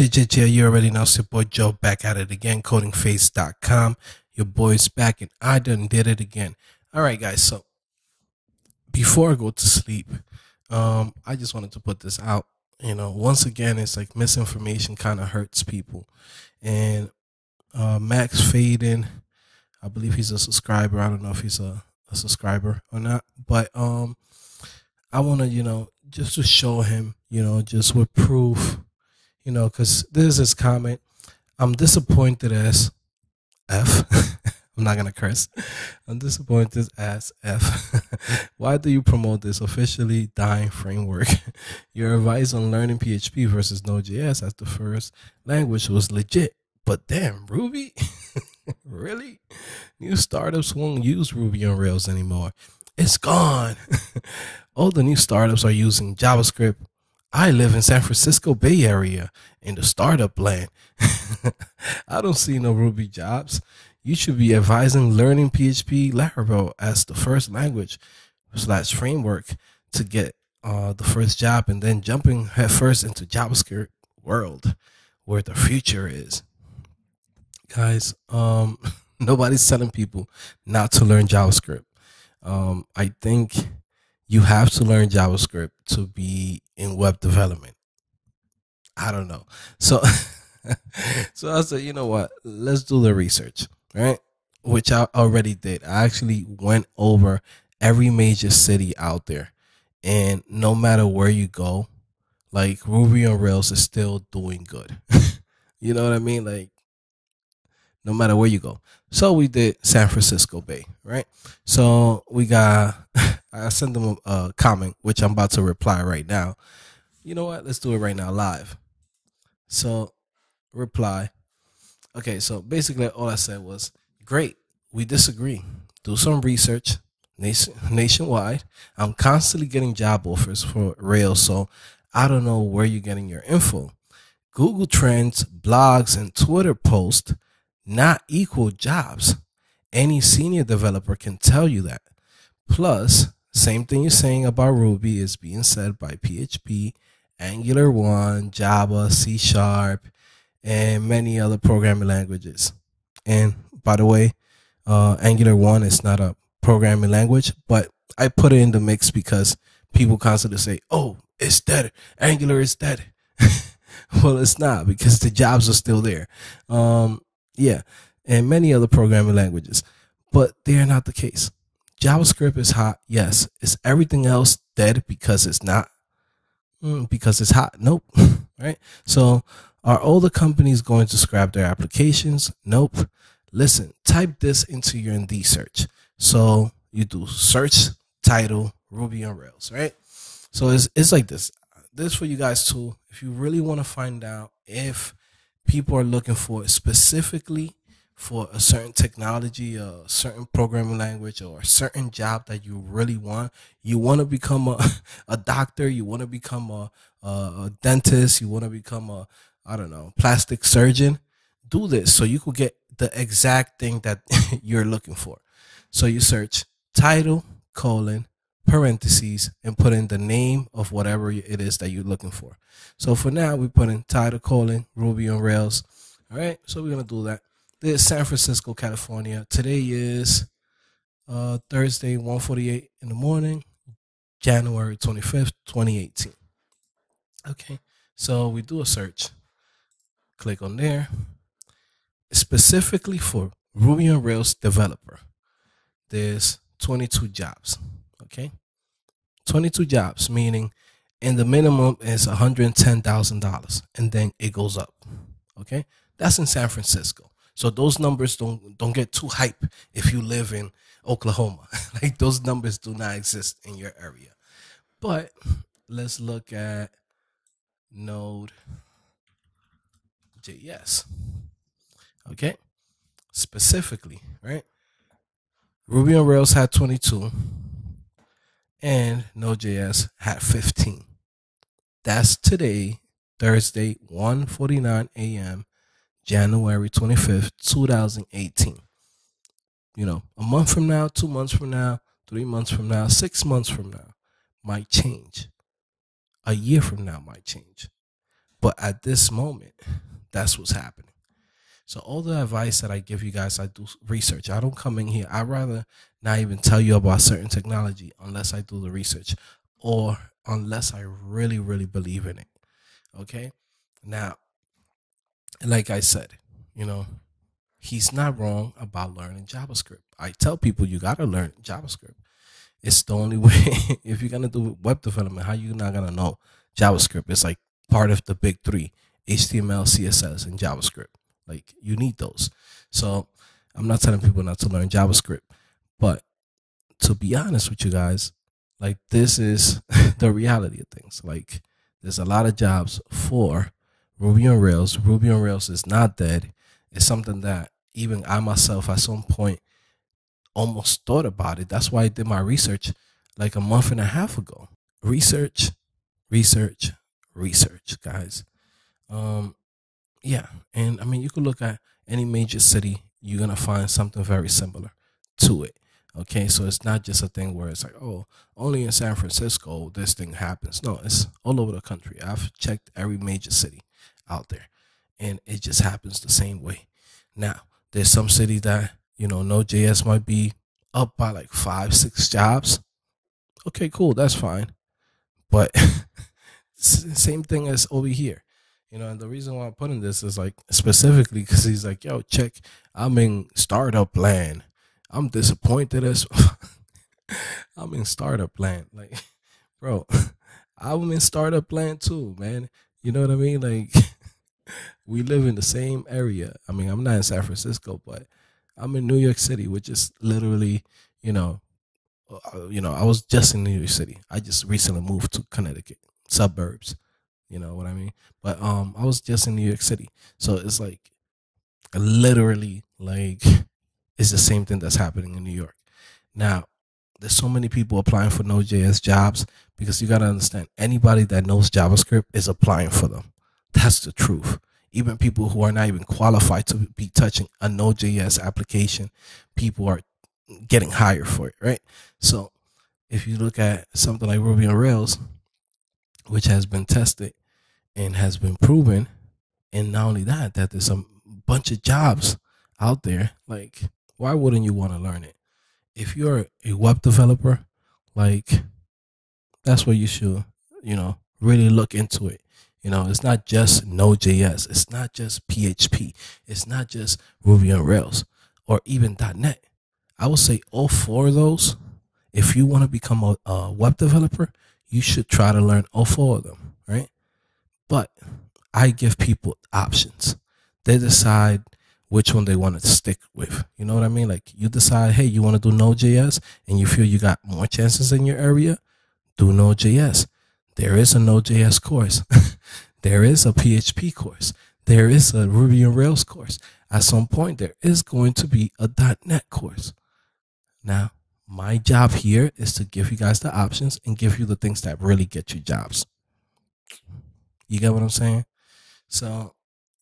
Yeah, you already know. It's your boy Joe back at it again, codingphase.com. Your boy's back and I done did it again. All right, guys. So before I go to sleep, um, I just wanted to put this out. You know, once again, it's like misinformation kind of hurts people. And uh, Max Faden, I believe he's a subscriber. I don't know if he's a, a subscriber or not, but um, I want to, you know, just to show him, you know, just with proof, you know, because this is his comment. I'm disappointed as F. I'm not gonna curse. I'm disappointed as F. Why do you promote this officially dying framework? Your advice on learning PHP versus Node.js as the first language was legit, but damn, Ruby, really? New startups won't use Ruby on Rails anymore. It's gone. All the new startups are using JavaScript. I live in San Francisco Bay Area in the startup land. I don't see no Ruby jobs. You should be advising learning PHP Laravel as the first language slash framework to get uh, the first job and then jumping headfirst into JavaScript world where the future is. Guys, um, nobody's telling people not to learn JavaScript. Um, I think you have to learn JavaScript to be in web development. I don't know. So, so I said, you know what? Let's do the research, right? Which I already did. I actually went over every major city out there, and no matter where you go, like Ruby on Rails is still doing good. you know what I mean? Like no matter where you go. So we did San Francisco Bay, right? So we got, I sent them a comment, which I'm about to reply right now. You know what? Let's do it right now live. So reply. Okay, so basically all I said was, great, we disagree. Do some research nation, nationwide. I'm constantly getting job offers for Rails, so I don't know where you're getting your info. Google Trends, blogs, and Twitter posts not equal jobs. Any senior developer can tell you that. Plus, same thing you're saying about Ruby is being said by PHP, Angular 1, Java, C Sharp, and many other programming languages. And by the way, uh, Angular 1 is not a programming language, but I put it in the mix because people constantly say, oh, it's dead. Angular is dead. well, it's not because the jobs are still there. Um, yeah, and many other programming languages, but they are not the case. JavaScript is hot. Yes. Is everything else dead because it's not? Mm, because it's hot. Nope. right. So are all the companies going to scrap their applications? Nope. Listen, type this into your Indeed search. So you do search title Ruby on Rails, right? So it's it's like this. This for you guys too. If you really want to find out if people are looking for specifically for a certain technology, a certain programming language, or a certain job that you really want. You want to become a, a doctor, you want to become a, a, a dentist, you want to become a, I don't know, plastic surgeon. Do this so you could get the exact thing that you're looking for. So you search title, colon, parentheses, and put in the name of whatever it is that you're looking for. So for now, we put in title, colon, Ruby on Rails. All right, so we're going to do that. This is San Francisco, California. Today is uh, Thursday, 1.48 in the morning, January 25th, 2018. Okay, so we do a search. Click on there. Specifically for Ruby on Rails developer, there's 22 jobs. Okay, 22 jobs, meaning and the minimum is $110,000 and then it goes up. Okay? That's in San Francisco. So those numbers don't don't get too hype if you live in Oklahoma. like those numbers do not exist in your area. But let's look at Node JS. Okay? Specifically, right? Ruby on Rails had 22 and Node.js had 15. That's today, Thursday, 1:49 a.m., January 25th, 2018. You know, a month from now, two months from now, three months from now, six months from now might change. A year from now might change. But at this moment, that's what's happening. So all the advice that I give you guys, I do research. I don't come in here. I'd rather not even tell you about certain technology unless I do the research or unless I really, really believe in it. Okay. Now, like I said, you know, he's not wrong about learning JavaScript. I tell people you gotta learn JavaScript. It's the only way. if you're gonna do web development, how you not gonna know JavaScript? It's like part of the big three: HTML, CSS, and JavaScript. Like you need those. So I'm not telling people not to learn JavaScript, but to be honest with you guys, like this is the reality of things. Like there's a lot of jobs for Ruby on Rails. Ruby on Rails is not dead. It's something that even I myself at some point almost thought about it. That's why I did my research like a month and a half ago. Research, research, research, guys. Um, yeah, and I mean you could look at any major city, you're gonna find something very similar to it. Okay, so it's not just a thing where it's like, oh, only in San Francisco this thing happens. No, it's all over the country. I've checked every major city out there, and it just happens the same way. Now, there's some cities that you know Node.js might be up by like five, six jobs. Okay, cool, that's fine, but same thing as over here. You know, and the reason why I'm putting this is like specifically because he's like, yo, check, I'm in startup land I'm disappointed as I'm in startup land. Like, bro, I'm in startup land too, man. You know what I mean? Like, we live in the same area. I mean, I'm not in San Francisco, but I'm in New York City, which is literally, you know, uh, you know, I was just in New York City. I just recently moved to Connecticut suburbs. You know what I mean? But um, I was just in New York City, so it's like literally like it's the same thing that's happening in New York. Now, there's so many people applying for Node.js jobs because you got to understand anybody that knows JavaScript is applying for them. That's the truth. Even people who are not even qualified to be touching a Node.js application, people are getting hired for it, right? So if you look at something like Ruby on Rails, which has been tested and has been proven, and not only that, that there's a bunch of jobs out there, like why wouldn't you want to learn it? If you're a web developer, like that's where you should, you know, really look into it. You know, it's not just Node.js, it's not just PHP, it's not just Ruby on Rails or even .NET. I would say all four of those. If you want to become a, a web developer, you should try to learn all four of them, right? But I give people options. They decide which one they want to stick with. You know what I mean? Like you decide, hey, you want to do Node.js and you feel you got more chances in your area, do Node.js. There is a Node.js course. there is a PHP course. There is a Ruby and Rails course. At some point, there is going to be a .NET course. Now, my job here is to give you guys the options and give you the things that really get you jobs. You get what I'm saying? So,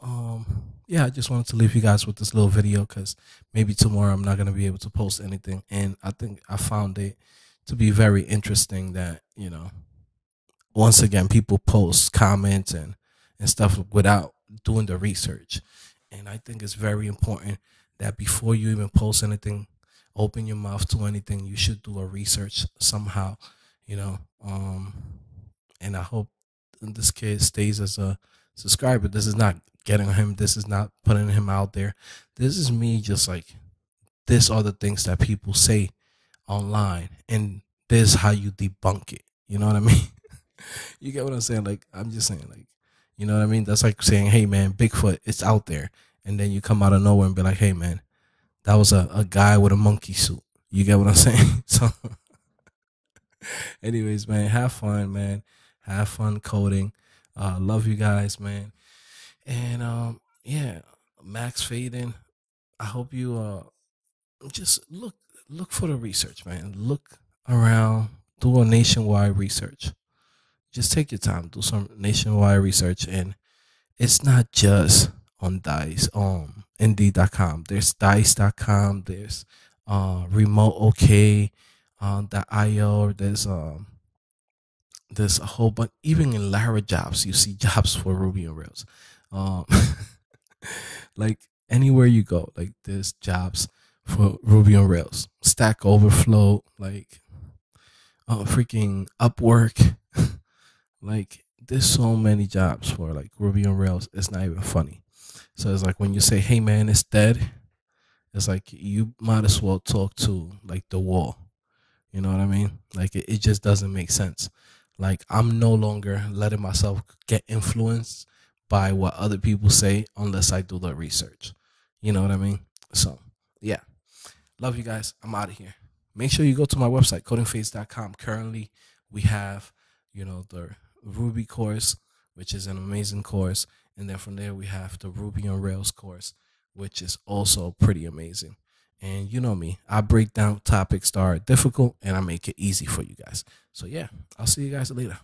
um, yeah, I just wanted to leave you guys with this little video because maybe tomorrow I'm not going to be able to post anything. And I think I found it to be very interesting that, you know, once again, people post comments and, and stuff without doing the research. And I think it's very important that before you even post anything, open your mouth to anything, you should do a research somehow, you know. Um, and I hope this kid stays as a subscriber. This is not getting him. This is not putting him out there. This is me just like, this are the things that people say online. And this is how you debunk it. You know what I mean? you get what I'm saying? Like, I'm just saying, like, you know what I mean? That's like saying, hey, man, Bigfoot, it's out there. And then you come out of nowhere and be like, hey, man, that was a, a guy with a monkey suit. You get what I'm saying? So, anyways, man, have fun, man. Have fun coding. Uh, love you guys, man. And um, yeah, Max Fading. I hope you uh just look look for the research, man. Look around, do a nationwide research. Just take your time, do some nationwide research, and it's not just on Dice, um, Indeed.com. There's Dice.com. There's uh, Remote OK, uh, .io. There's um, there's a whole bunch. Even in Lara jobs, you see jobs for Ruby on Rails. Um, like anywhere you go, like there's jobs for Ruby on Rails. Stack Overflow, like uh, freaking Upwork. Like there's so many jobs for like Ruby on Rails. It's not even funny. So it's like when you say, "Hey man, it's dead," it's like you might as well talk to like the wall. You know what I mean? Like it, it just doesn't make sense. Like I'm no longer letting myself get influenced by what other people say unless I do the research. You know what I mean? So yeah. Love you guys. I'm out of here. Make sure you go to my website, codingphase.com. Currently we have, you know, the Ruby course, which is an amazing course. And then from there we have the Ruby on Rails course, which is also pretty amazing. And you know me, I break down topics that are difficult and I make it easy for you guys. So yeah, I'll see you guys later.